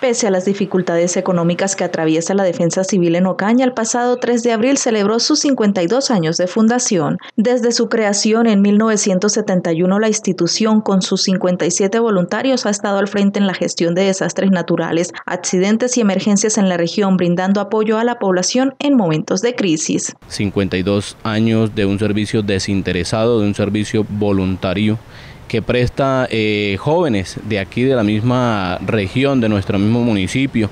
Pese a las dificultades económicas que atraviesa la defensa civil en Ocaña, el pasado 3 de abril celebró sus 52 años de fundación. Desde su creación en 1971, la institución, con sus 57 voluntarios, ha estado al frente en la gestión de desastres naturales, accidentes y emergencias en la región, brindando apoyo a la población en momentos de crisis. 52 años de un servicio desinteresado, de un servicio voluntario que presta eh, jóvenes de aquí, de la misma región, de nuestro mismo municipio,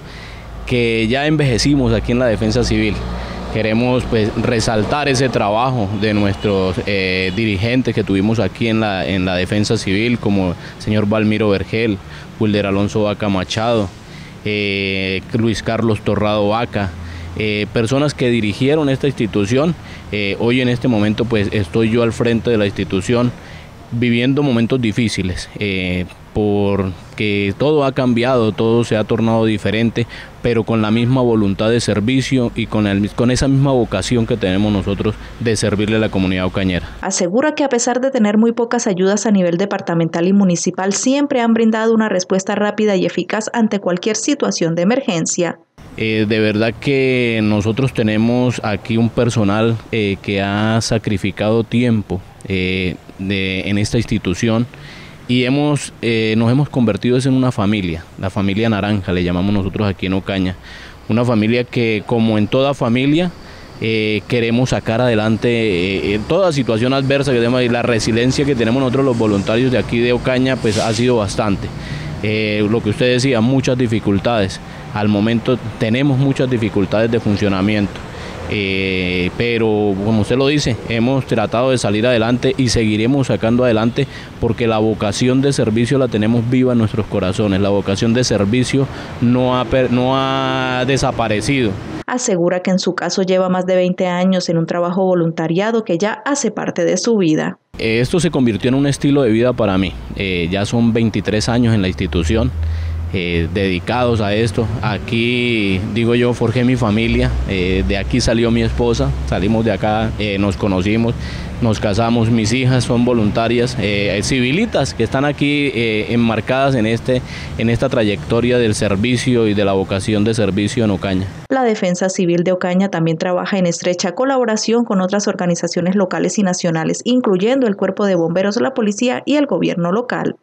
que ya envejecimos aquí en la defensa civil. Queremos pues resaltar ese trabajo de nuestros eh, dirigentes que tuvimos aquí en la, en la defensa civil, como el señor Valmiro Vergel, Wilder Alonso Vaca Machado, eh, Luis Carlos Torrado Vaca, personas que dirigieron esta institución. hoy en este momento pues estoy yo al frente de la institución viviendo momentos difíciles, eh, porque todo ha cambiado, todo se ha tornado diferente, pero con la misma voluntad de servicio y con, el, con esa misma vocación que tenemos nosotros de servirle a la comunidad ocañera. Asegura que a pesar de tener muy pocas ayudas a nivel departamental y municipal, siempre han brindado una respuesta rápida y eficaz ante cualquier situación de emergencia. Eh, de verdad que nosotros tenemos aquí un personal eh, que ha sacrificado tiempo eh, en esta institución y hemos, nos hemos convertido en una familia, la familia naranja le llamamos nosotros aquí en Ocaña, una familia que como en toda familia queremos sacar adelante en toda situación adversa que tenemos y la resiliencia que tenemos nosotros los voluntarios de aquí de Ocaña pues ha sido bastante. lo que usted decía, muchas dificultades, al momento tenemos muchas dificultades de funcionamiento. Eh, pero como usted lo dice, hemos tratado de salir adelante y seguiremos sacando adelante porque la vocación de servicio la tenemos viva en nuestros corazones, la vocación de servicio no ha, no ha desaparecido. Asegura que en su caso lleva más de 20 años en un trabajo voluntariado que ya hace parte de su vida. Esto se convirtió en un estilo de vida para mí, eh, ya son 23 años en la institución. Eh, dedicados a esto. Aquí, digo yo, forjé mi familia, eh, de aquí salió mi esposa, salimos de acá, eh, nos conocimos, nos casamos, mis hijas son voluntarias, civilitas que están aquí enmarcadas en, este, en esta trayectoria del servicio y de la vocación de servicio en Ocaña. La Defensa Civil de Ocaña también trabaja en estrecha colaboración con otras organizaciones locales y nacionales, incluyendo el Cuerpo de Bomberos, la Policía y el gobierno local.